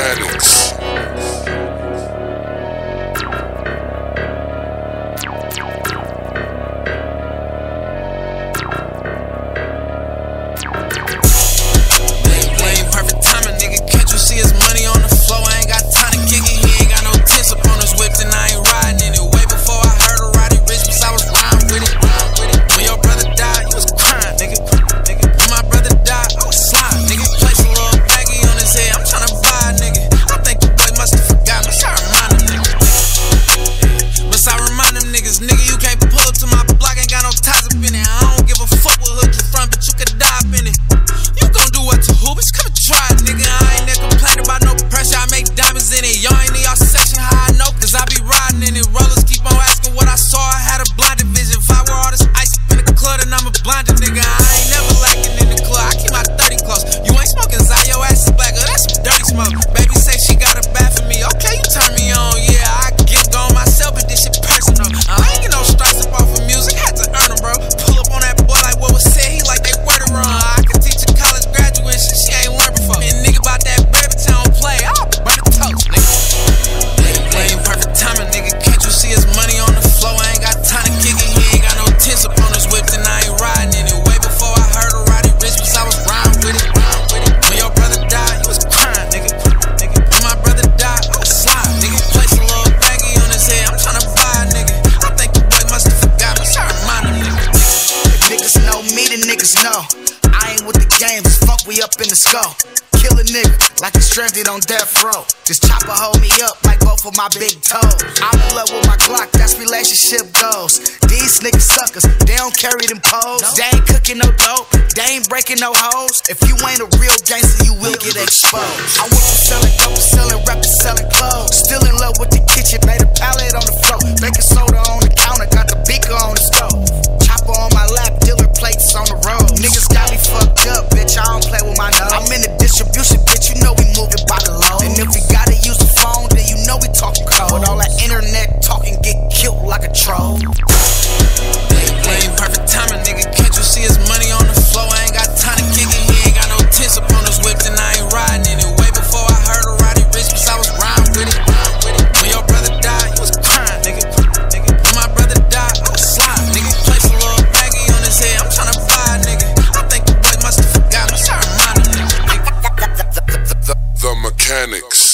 Mechanics. up, we up in the skull. Kill a nigga like a stranded on death row. This chopper hold me up like both of my big toes. I'm in love with my Glock, that's relationship goals. These niggas suckers, they don't carry them poles. They ain't cooking no dope, they ain't breaking no hoes. If you ain't a real gangster, you will get exposed. I Mekanix.